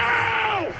now!